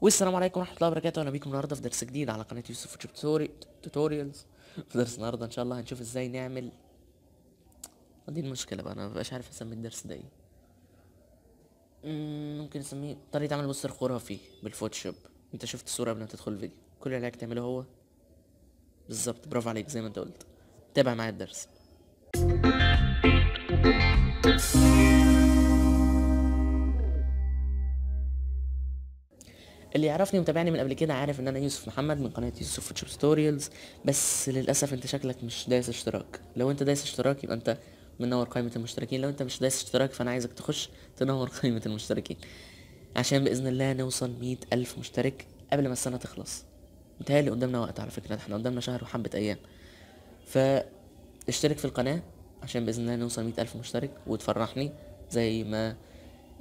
والسلام عليكم ورحمة الله وبركاته. أهلا بيكم النهاردة في درس جديد على قناة يوسف Tutorials في درس النهاردة إن شاء الله هنشوف إزاي نعمل دي المشكلة بقى أنا مبقاش عارف أسمي الدرس ده مم، ممكن نسميه طريقة عمل poster خرافي بالفوتوشوب. أنت شفت الصورة قبل ما تدخل الفيديو. كل اللي عليك تعمله هو بالظبط برافو عليك زي ما أنت قلت. تابع معايا الدرس. اللي يعرفني ومتابعني من قبل كده عارف إن أنا يوسف محمد من قناة يوسف Photoshop Tutorials بس للأسف أنت شكلك مش دايس اشتراك. لو أنت دايس اشتراك يبقى أنت منور قائمة المشتركين. لو أنت مش دايس اشتراك فأنا عايزك تخش تنور قائمة المشتركين. عشان بإذن الله نوصل مية ألف مشترك قبل ما السنة تخلص. متهيألي قدامنا وقت على فكرة. إحنا قدامنا شهر وحبة أيام. فاشترك في القناة عشان بإذن الله نوصل مية ألف مشترك وتفرحني زي ما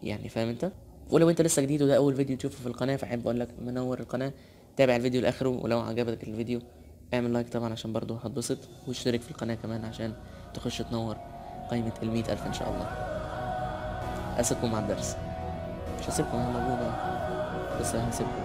يعني فاهم أنت؟ ولو انت لسه جديد وده اول فيديو تشوفه في القناة فاحب أقول لك منور القناة تابع الفيديو لآخره ولو عجبك الفيديو اعمل لايك طبعا عشان برضه هتبسط واشترك في القناة كمان عشان تخش تنور قائمة المية ألف إن شاء الله. أسيبكم مع الدرس. مش هسيبكم أنا موجود. بس هسيبكم.